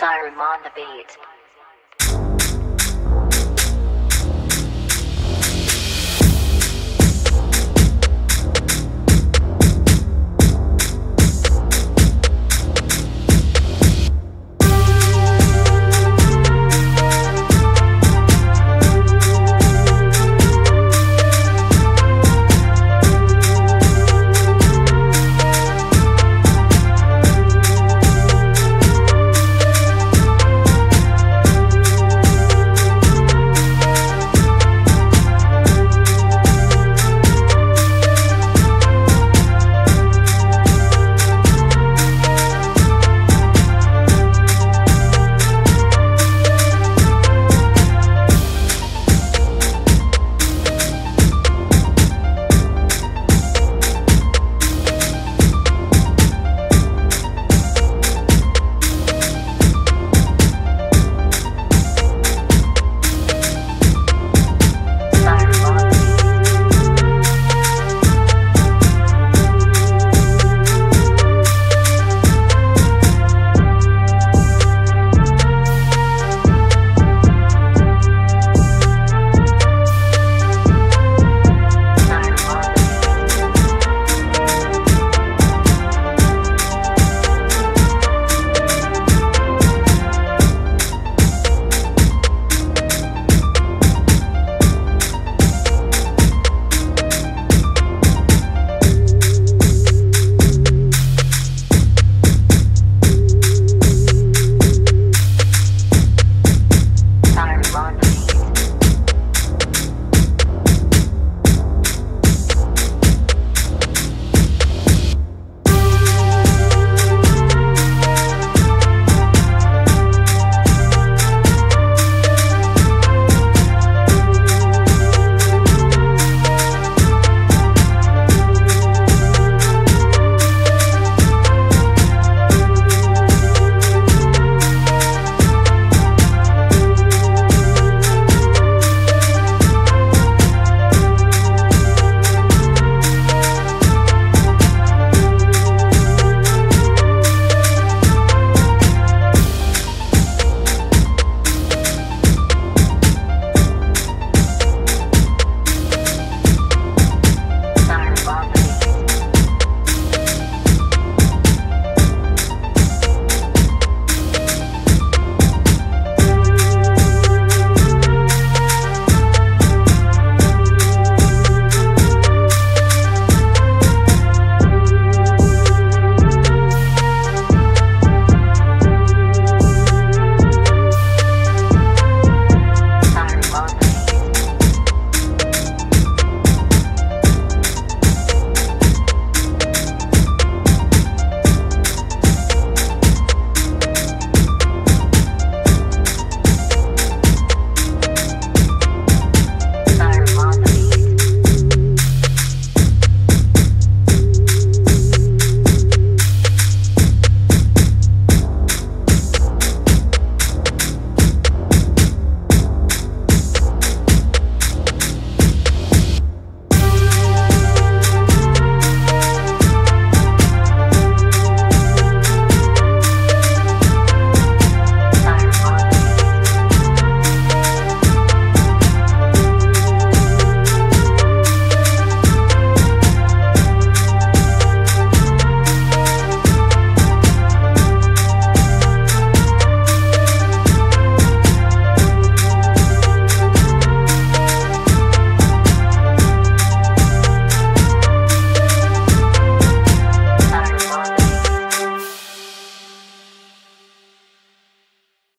Siren on the beat.